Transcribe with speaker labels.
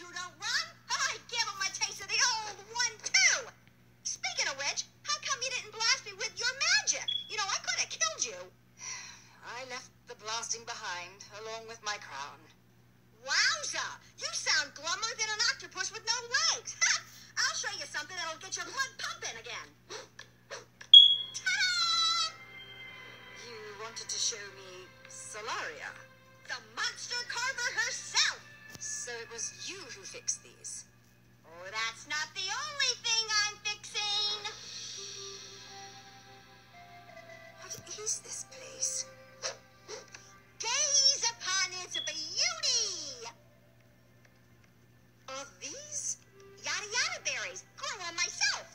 Speaker 1: who don't run, oh, I give 'em a taste of the old one, too. Speaking of which, how come you didn't blast me with your magic? You know, I could have killed you.
Speaker 2: I left the blasting behind, along with my crown.
Speaker 1: Wowza! You sound glummer than an octopus with no legs. I'll show you something that'll get your blood pumping again. Ta-da!
Speaker 2: You wanted to show me Solaria. was you who fixed these.
Speaker 1: Oh, that's not the only thing I'm fixing.
Speaker 2: What is this place?
Speaker 1: Gaze upon its beauty.
Speaker 2: Are these
Speaker 1: yada yada berries? Grow on myself.